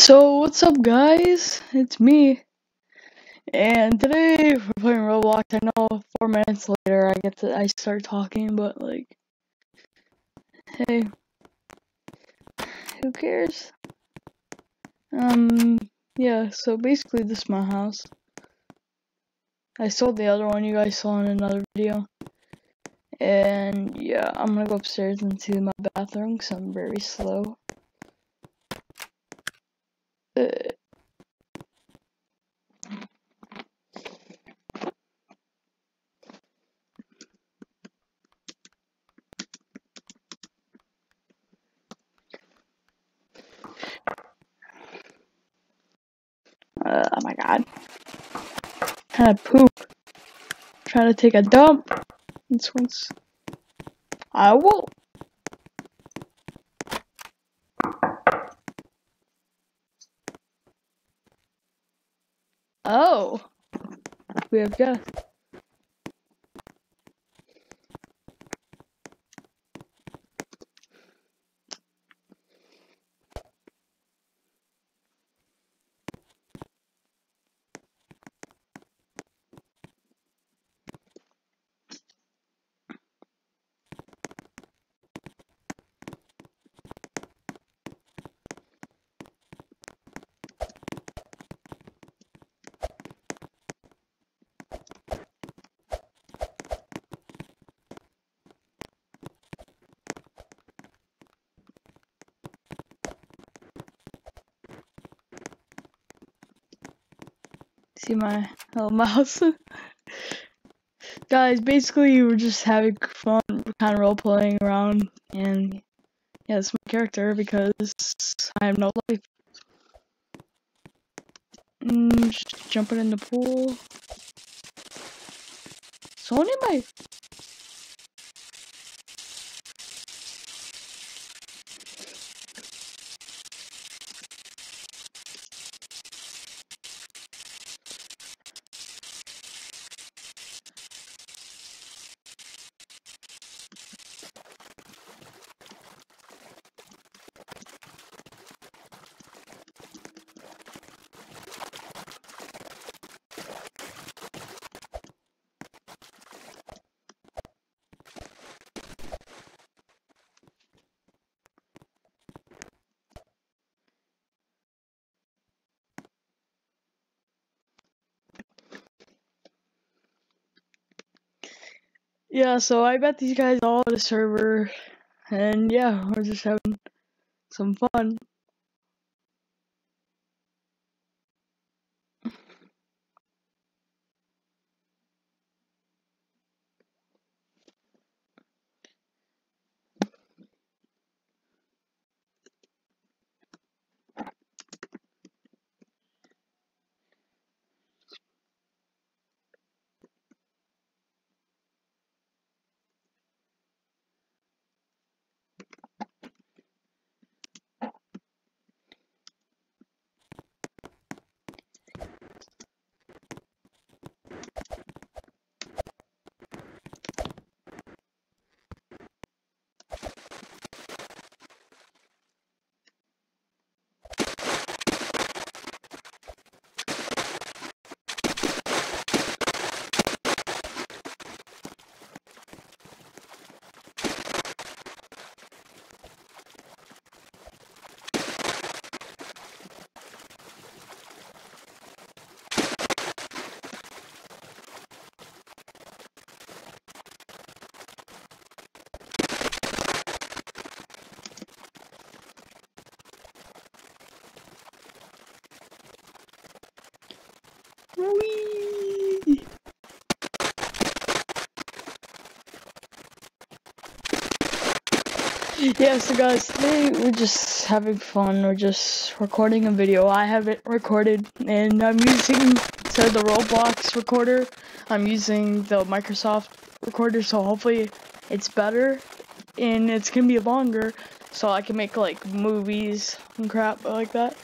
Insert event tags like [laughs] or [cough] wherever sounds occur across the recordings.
So what's up guys? It's me. And today we're playing Roblox. I know four minutes later I get to I start talking, but like hey. Who cares? Um yeah, so basically this is my house. I sold the other one you guys saw in another video. And yeah, I'm gonna go upstairs into my bathroom because I'm very slow. Uh, oh my god. Trying to poop. Trying to take a dump. This one's. I will. Oh. We have guests. See my little [laughs] mouse. Guys, basically we're just having fun, kind of role playing around, and yeah, it's my character because I have no life. Mm, just jumping in the pool. Someone in my Yeah, so I bet these guys all at a server, and yeah, we're just having some fun. [laughs] Yeah, so guys, today we're just having fun. We're just recording a video. I have it recorded, and I'm using of the Roblox recorder, I'm using the Microsoft recorder. So hopefully, it's better, and it's gonna be longer, so I can make like movies and crap like that,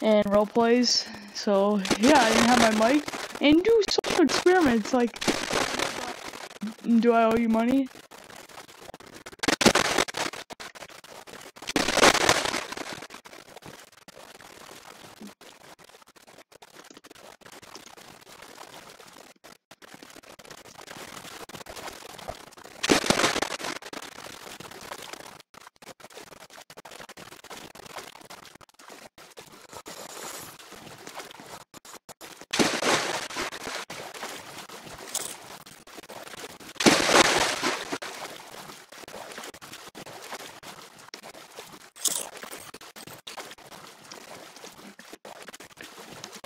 and role plays. So yeah, I didn't have my mic, and do some experiments like. Do I owe you money?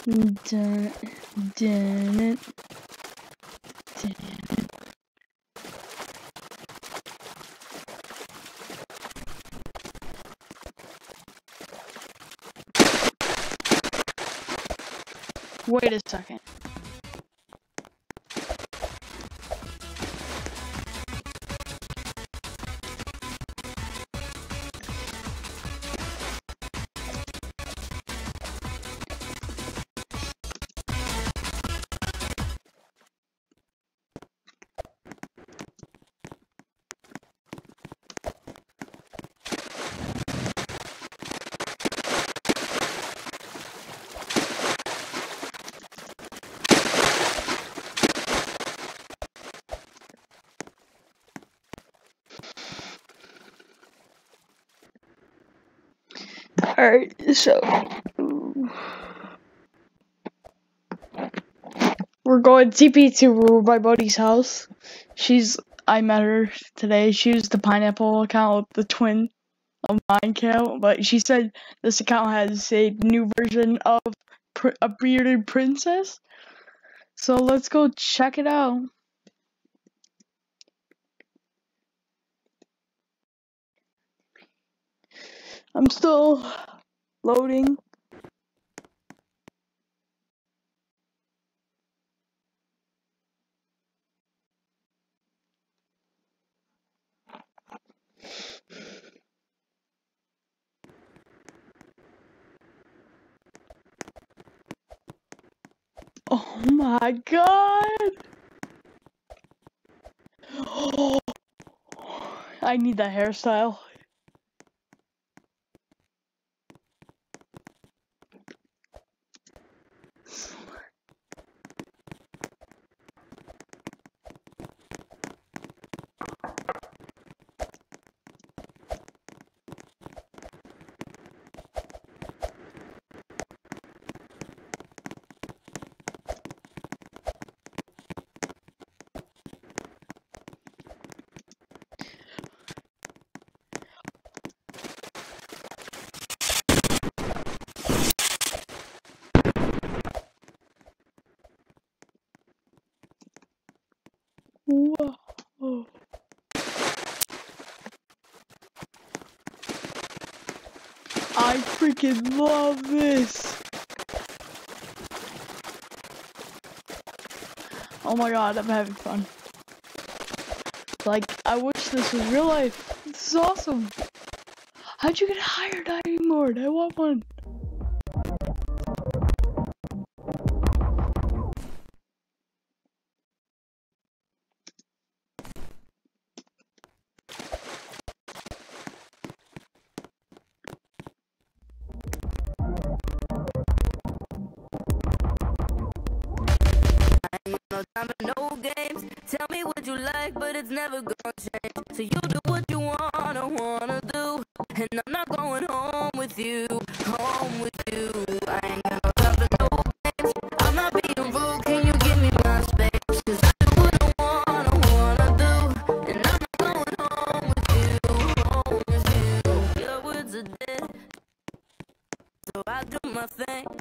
Dun, dun. Dun it. Wait a second. Alright, so we're going TP to my buddy's house. She's I met her today. She used the pineapple account, the twin of my account, but she said this account has a new version of a bearded princess. So let's go check it out. I'm still loading. Oh my god! Oh, [gasps] I need that hairstyle. Whoa. I freaking love this. Oh my god, I'm having fun. Like, I wish this was real life. This is awesome. How'd you get a higher diving board? I want one. Time for no games. Tell me what you like, but it's never gonna change. So you do what you wanna, wanna do. And I'm not going home with you, home with you. I ain't time for no games. I'm not being rude, can you give me my space? Cause I do what I wanna, wanna do. And I'm not going home with you, home with you. Your words are dead. So I do my thing.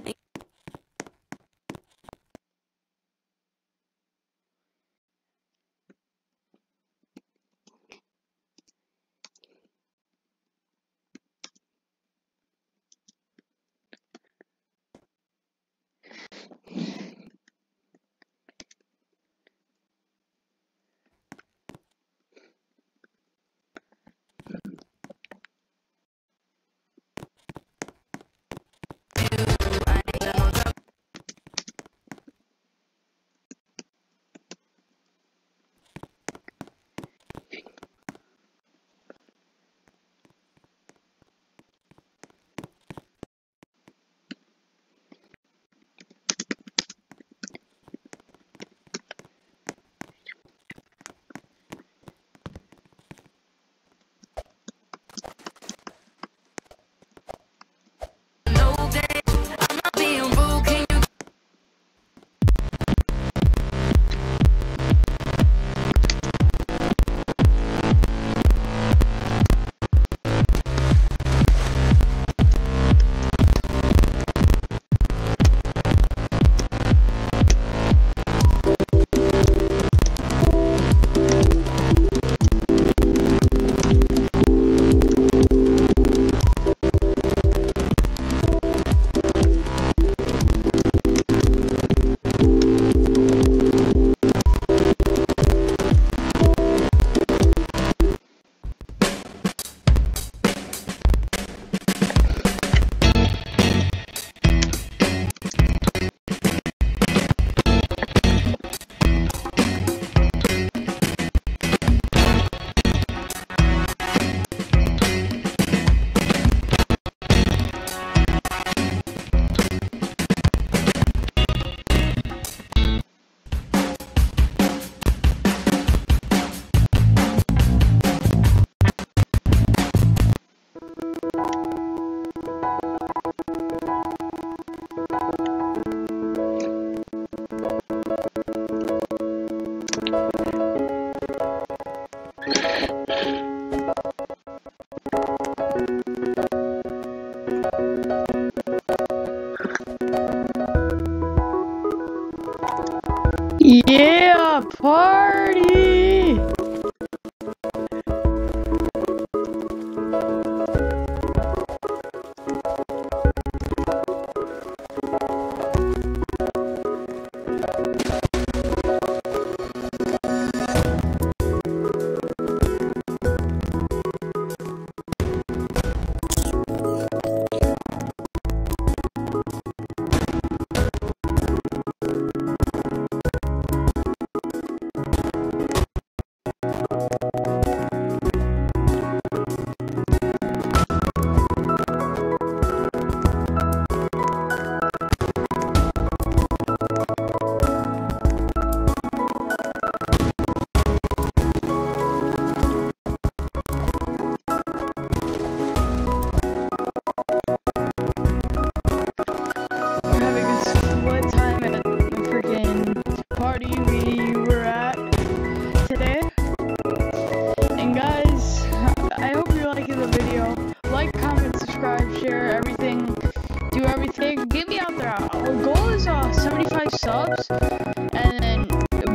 And then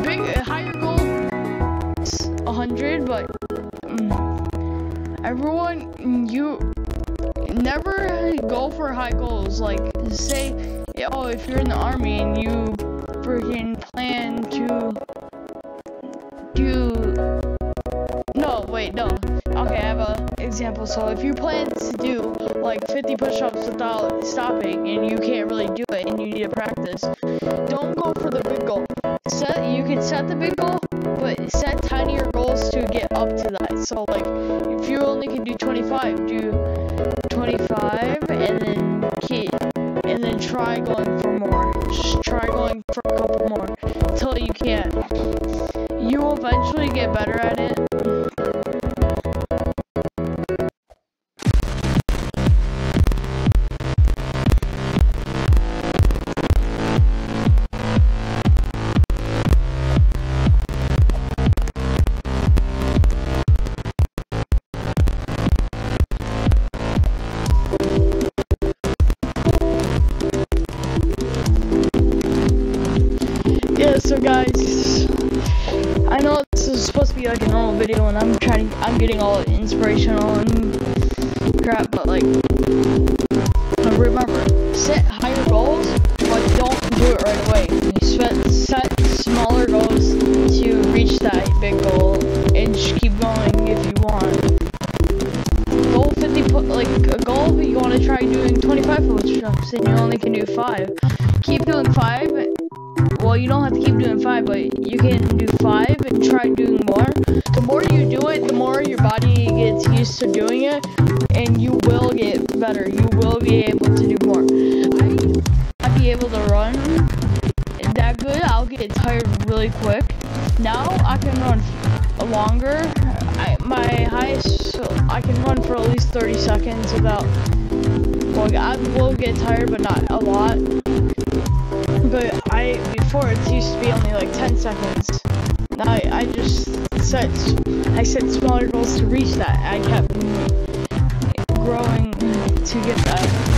big, higher goal is 100, but mm, everyone, you never go for high goals. Like, say, oh, if you're in the army and you freaking plan to do. No, wait, no. Okay, I have a example. So if you plan to do like 50 push-ups without stopping and you can't really do it and you need to practice, can set the big goal, but set tinier goals to get up to that. So like if you only can do 25, do 25 and then keep and then try going for more. Just try going for a couple more until you can't. You will eventually get better at it. Video and I'm trying I'm getting all inspirational and crap, but like remember, set higher goals, but don't do it right away. You set, set smaller goals to reach that big goal and just keep going if you want. Goal 50 put like a goal, but you want to try doing 25 push-ups and you only can do 5. Keep doing 5 well, you don't have to keep doing five, but you can I will get tired, but not a lot. But I before it used to be only like 10 seconds. Now I, I just set I set smaller goals to reach that. I kept growing to get that.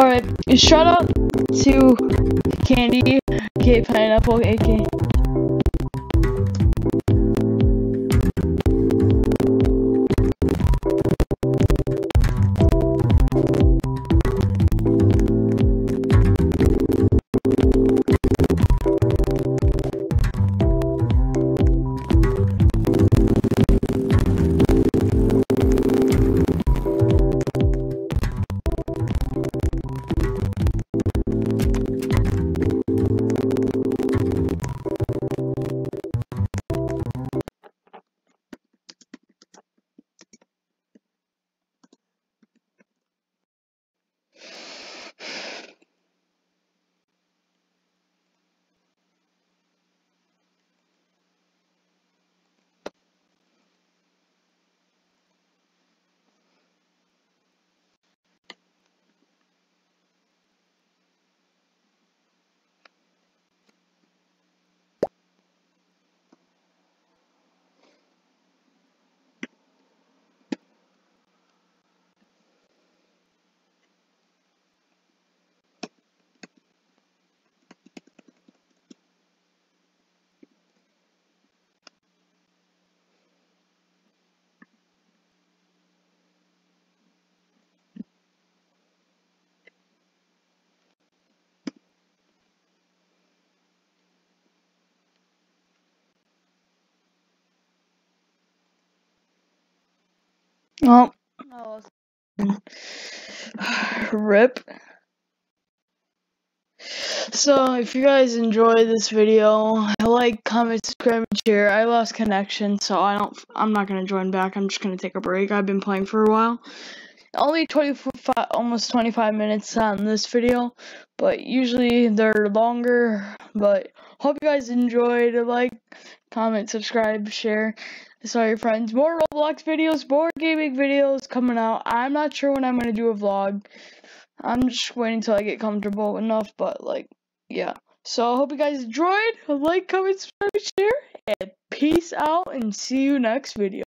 Alright, shout out to Candy, K Pineapple, AK. Oh, [sighs] oh. Rip. So, if you guys enjoy this video, like, comment, subscribe, and share. I lost connection, so I don't. I'm not gonna join back. I'm just gonna take a break. I've been playing for a while. Only 25, almost 25 minutes on this video, but usually they're longer. But hope you guys enjoyed. Like, comment, subscribe, share. Sorry, friends. More Roblox videos, more gaming videos coming out. I'm not sure when I'm gonna do a vlog. I'm just waiting until I get comfortable enough, but like, yeah. So I hope you guys enjoyed. Like, comment, subscribe, share, and peace out, and see you next video.